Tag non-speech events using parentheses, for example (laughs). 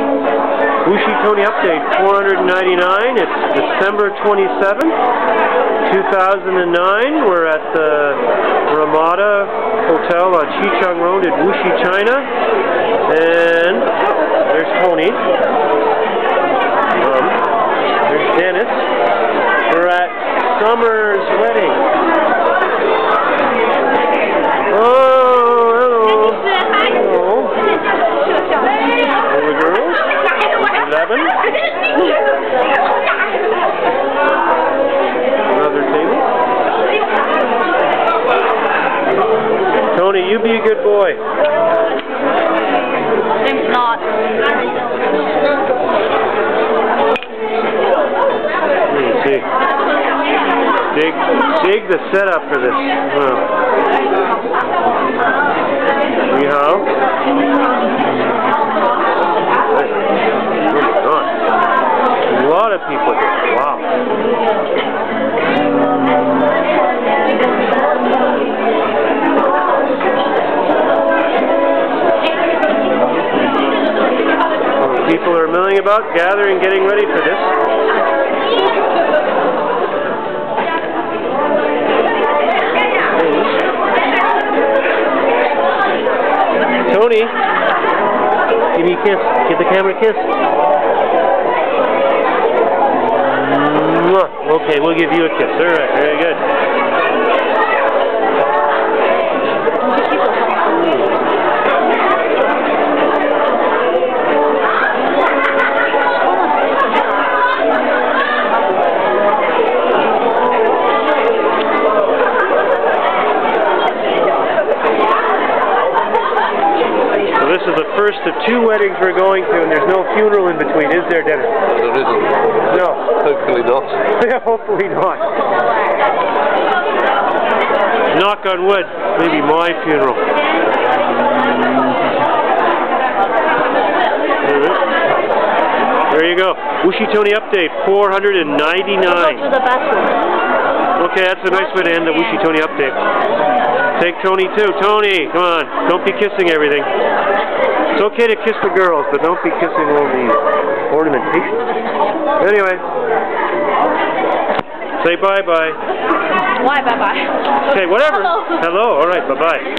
Wuxi Tony Update 499. It's December 27th, 2009. We're at the Ramada Hotel on Qichang Road in Wuxi, China. And there's Tony. Um, there's Dennis. We're at Summer's wedding. Tony, you be a good boy. Seems not. See. Dig, dig the setup for this. Wow. People are milling about, gathering, getting ready for this. Tony, give me a kiss. Give the camera a kiss. Okay, we'll give you a kiss. All right, very good. This is the first of two weddings we're going to, and there's no funeral in between, is there, Dennis? There isn't. No. Hopefully not. Yeah, (laughs) hopefully not. Knock on wood, maybe my funeral. There you go. Wuxi Tony update, 499. To the bathroom. Okay, that's a nice way to end the Wuxi Tony update. Take Tony too. Tony, come on. Don't be kissing everything. It's okay to kiss the girls, but don't be kissing all the ornamentation. Anyway. Say bye-bye. Why bye bye? Okay, whatever. Hello. (laughs) Hello. All right, bye-bye.